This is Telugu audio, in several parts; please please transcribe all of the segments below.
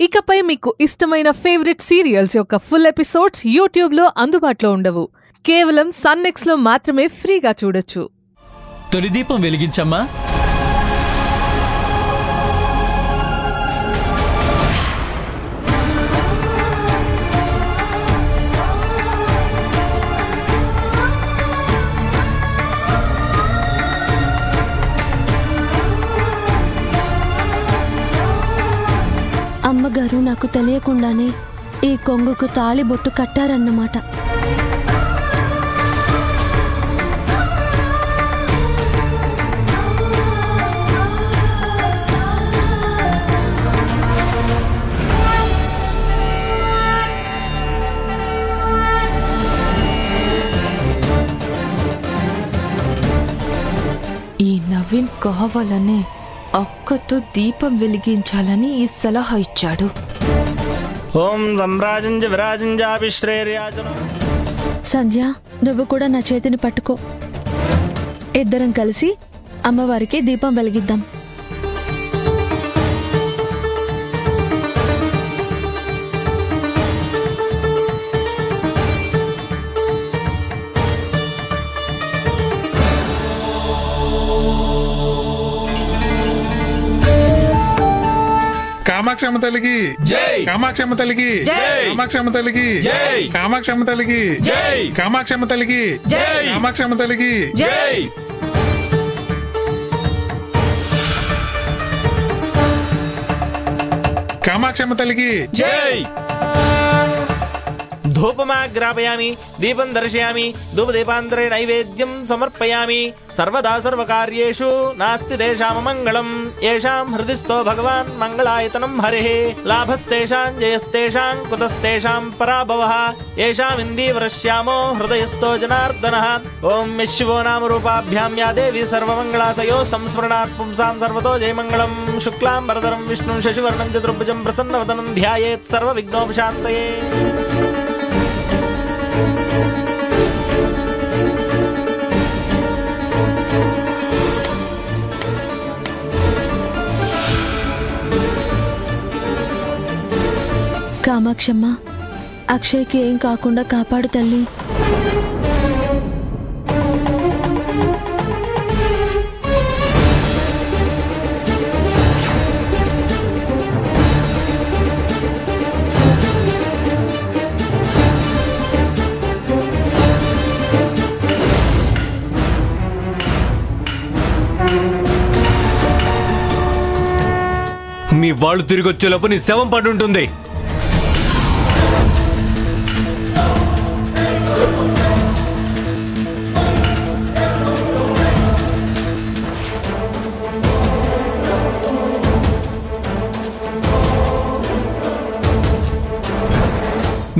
ఇకపై మీకు ఇష్టమైన ఫేవరెట్ సీరియల్స్ యొక్క ఫుల్ ఎపిసోడ్స్ యూట్యూబ్లో అందుబాటులో ఉండవు. కేవలం సన్నెక్స్లో మాత్రమే ఫ్రీగా చూడొచ్చు. తొలి దీపం వెలిగించమ్మా. గారు నాకు తెలియకుండానే ఈ కొంగుకు తాళిబొట్టు కట్టారన్నమాట. ఈ నవీన్ కావాలనే అక్కతో దీపం వెలిగించాలని ఈ సలహా ఇచ్చాడు. ఓం సంరాజంజ సంధ్య నువ్వు కూడా నా చేతిని పట్టుకో. ఇద్దరం కలిసి అమ్మవారికి దీపం వెలిగిద్దాం. కామాక్షమ్మ తల్లికి జై! కామాక్షమ్మ తల్లికి జై! కామాక్షమ్మ తల్లికి జై! కామాక్షమ్మ తల్లికి జై! కామాక్షమ్మ తల్లికి జై! కామాక్షమ్మ తల్లికి జై కామాక్షమ్మ తల్లికి జై धूपमाग्रापयामि दीपं दर्शयामि धूपदीपान्तरे नैवेद्यं समर्पयामि सर्वदा सर्वकार्येषु नास्ति तेषाम मङ्गलम् येषां हृदि स्तो भगवान् मङ्गलायतनं हरिः लाभस्तेषां जयस्तेषां कुतस्तेषां पराभवः येषामिन्दीवरश्यामो हृदयस्थो जनार्दनः ॐ यशिवो नाम रूपाभ्यां या देवी सर्वमङ्गलातयो संस्मरणात् पुंसां सर्वतो जयमङ्गलम् शुक्लां वरदरं विष्णुं शशिवर्णं चतुर्भुजं प्रसन्नवदनं ध्यायेत् सर्वविघ्नोपशान्तये కామాక్షమ్మ అక్షయ్కి ఏం కాకుండా కాపాడు తల్లి. వాళ్ళు తిరిగి వచ్చేలోపు నీ శవం పడుంటుంది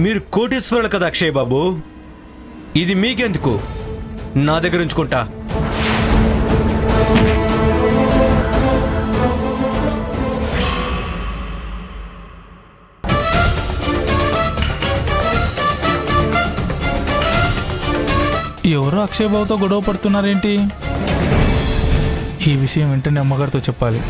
మీరు కోటీశ్వరులు కదా అక్షయ్ బాబు? ఇది మీకెందుకు? నా దగ్గర ఉంచుకుంటా. ఎవరో అక్షయ్ బాబుతో గొడవ పడుతున్నారేంటి? ఈ విషయం వెంటనే అమ్మగారితో చెప్పాలి.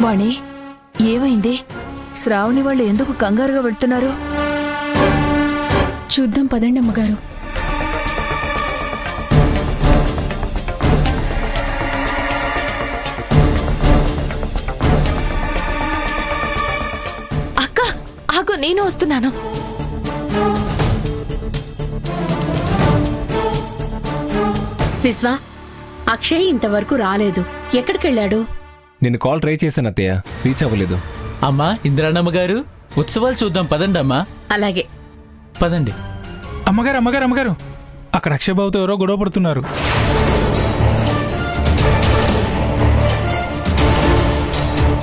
వాణి ఏమైంది? శ్రావణి వాళ్ళు ఎందుకు కంగారుగా వెళ్తున్నారు? చూద్దాం పదండి అమ్మగారు. అక్క ఆగు నేను వస్తున్నాను. విశ్వా అక్షయ్ ఇంతవరకు రాలేదు. ఎక్కడికెళ్ళాడు? నేను కాల్ ట్రై చేశాను అత్తయ్య. రీచ్ అవ్వలేదు. అమ్మా ఇంద్రాణమ్మ గారు ఉత్సవాలు చూద్దాం పదండి అమ్మా. అలాగే. పదండి. అమ్మగారు అమ్మగారు అమ్మగారు. అక్కడ అక్షయ్ బాబుతో ఎవరో గొడవ పడుతున్నారు.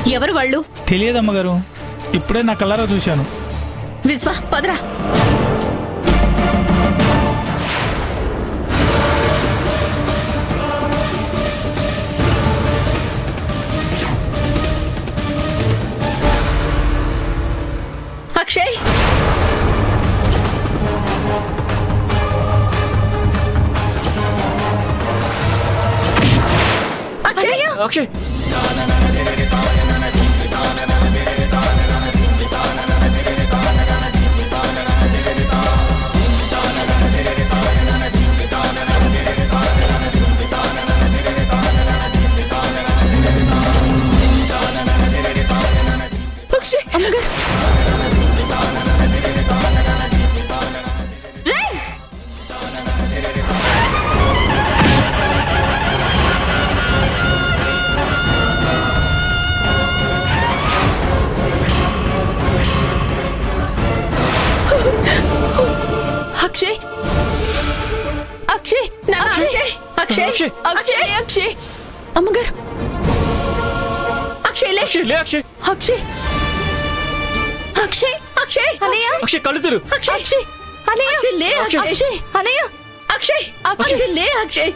ఎవరు వాళ్ళు? తెలియదు అమ్మగారు. ఇప్పుడే నా కళ్ళారా చూశాను. విశ్వ పదరా. అక్షయ్ అక్షయ్ అక్షయ్ అక్షయ్ అక్షయ్ అక్షయ్ అమ్మగారు అక్షయ్ లే అక్షయ్ లే అక్షయ్ అక్షయ్ అక్షయ్ అక్షయ్ అనయ్య అక్షయ్ కళ్ళు తెరు అక్షయ్ అక్షయ్ అనయ్య అక్షయ్ లే అక్షయ్ అక్షయ్ అనయ్య అక్షయ్ అక్షయ్. అక్షయ్ లే అక్షయ్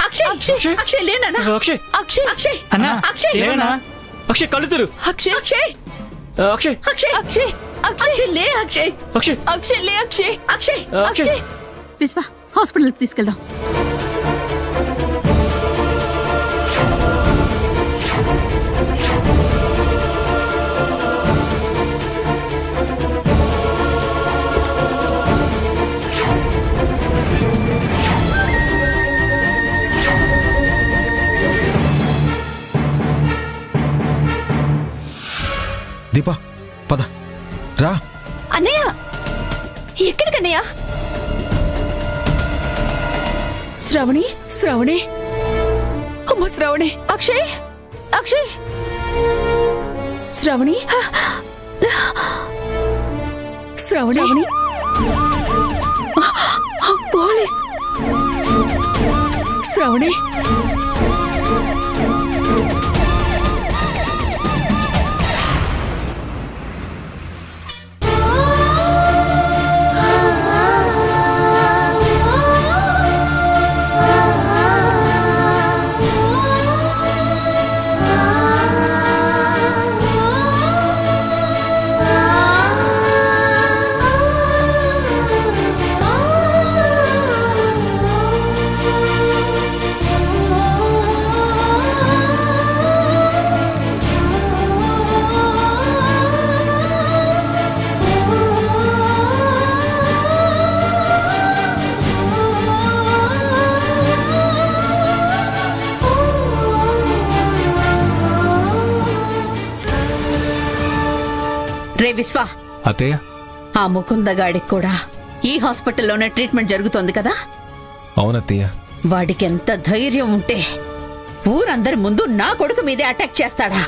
అక్షయ్ అక్షయ్. అక్షయ్ లే నాన్న అక్షయ్ అక్షయ్ అక్షయ్ అన్నా అక్షయ్ లేవనా అక్షయ్ కళ్ళు తెరు అక్షయ్ అక్షయ్ అక్షయ్ అక్షయ్ అక్షయ్ అక్షయ్ అక్షయ్ లే అక్షయ్ అక్షయ్ అక్షయ్ లే అక్షయ్ అక్షయ్ అక్షయ్ విశ్వ హాస్పిటల్కి తీసుకెళ్దాం దీపా పద రా అన్నయ్య ఎక్కడికన్నయ్య శ్రావణి శ్రావణి అమ్మ శ్రావణి అక్షయ్ అక్షయ్ శ్రావణి శ్రావణి పోలీస్ శ్రావణి విశ్వ. అత్తయ్య. ఆ ముకుందగాడికి కూడా ఈ హాస్పిటల్లోనే ట్రీట్మెంట్ జరుగుతోంది కదా? అవునత్తయ్య. వాడికి ఎంత ధైర్యం ఉంటే ఊరందరి ముందు నా కొడుకు మీదే అటాక్ చేస్తాడా?